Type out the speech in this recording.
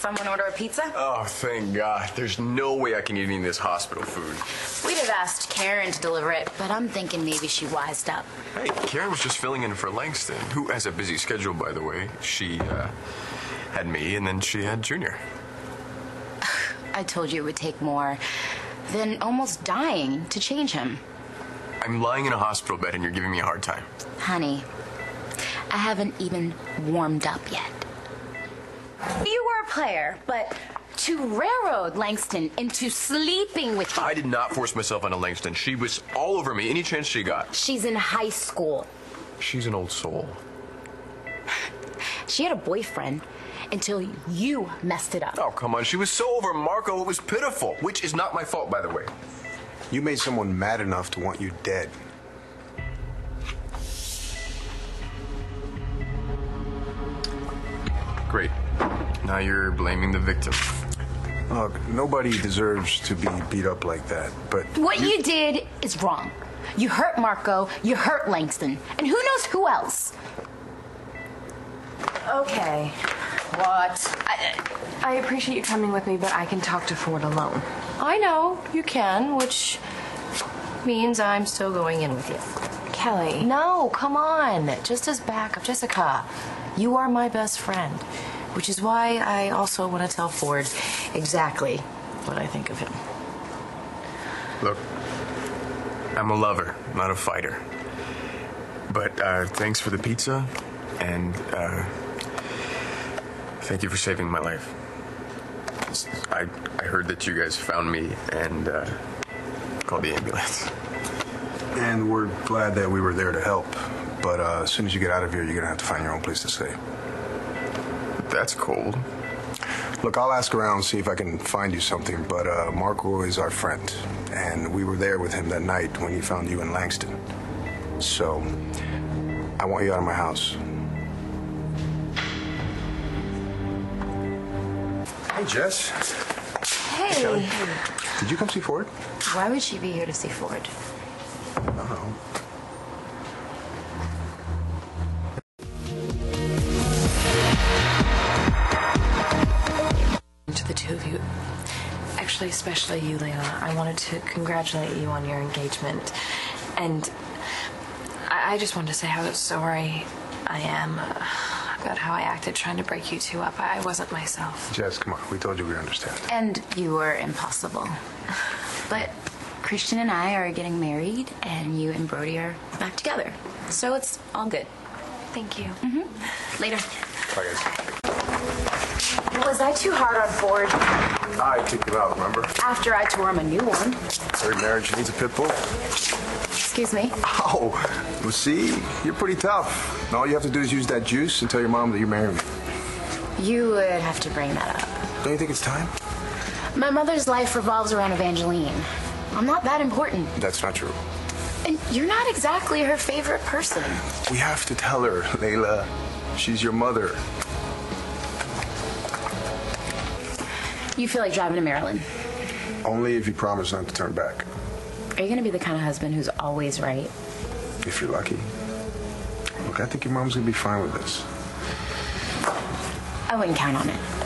Someone order a pizza? Oh, thank God. There's no way I can eat any of this hospital food. We'd have asked Karen to deliver it, but I'm thinking maybe she wised up. Hey, Karen was just filling in for Langston, who has a busy schedule, by the way. She uh, had me, and then she had Junior. I told you it would take more than almost dying to change him. I'm lying in a hospital bed, and you're giving me a hard time. Honey, I haven't even warmed up yet. You were a player, but to railroad Langston into sleeping with you. I did not force myself onto Langston. She was all over me any chance she got. She's in high school. She's an old soul. She had a boyfriend until you messed it up. Oh, come on. She was so over Markko, it was pitiful. Which is not my fault, by the way. You made someone mad enough to want you dead. Great. Now you're blaming the victim. Look, nobody deserves to be beat up like that, but. What you did is wrong. You hurt Markko, you hurt Langston, and who knows who else. Okay. What? I, I appreciate you coming with me, but I can talk to Ford alone. I know you can, which means I'm still going in with you. Kelly. No, come on. Just as backup, Jessica. You are my best friend, which is why I also want to tell Ford exactly what I think of him. Look, I'm a lover, not a fighter. But uh, thanks for the pizza, and uh, thank you for saving my life. I, I heard that you guys found me and uh, called the ambulance. And we're glad that we were there to help. But uh, as soon as you get out of here, you're going to have to find your own place to stay. That's cold. Look, I'll ask around, see if I can find you something, but uh, Roy is our friend, and we were there with him that night when he found you in Langston. So, I want you out of my house. Hey, Jess. Hey, Did you come see Ford? why would she be here to see Ford? Uh-oh. To the two of you, actually, especially you, Layla, I wanted to congratulate you on your engagement. And I, I just wanted to say how sorry I am uh, about how I acted trying to break you two up. I, I wasn't myself. Jess, come on. We told you we understand. And you were impossible. But Cristian and I are getting married, and you and Brody are back together. So it's all good. Thank you. Later. Bye, guys. Was I too hard on Ford I kicked him out, remember? after I tore him a new one? Every marriage needs a pit bull. Excuse me. Oh, well, see, you're pretty tough. And all you have to do is use that juice and tell your mom that you're marrying me. You would have to bring that up. Don't you think it's time? My mother's life revolves around Evangeline. I'm not that important. That's not true. And you're not exactly her favorite person. We have to tell her, Layla. She's your mother. You feel like driving to Maryland. Only if you promise not to turn back. Are you going to be the kind of husband who's always right? If you're lucky. Look, I think your mom's gonna be fine with this. I wouldn't count on it.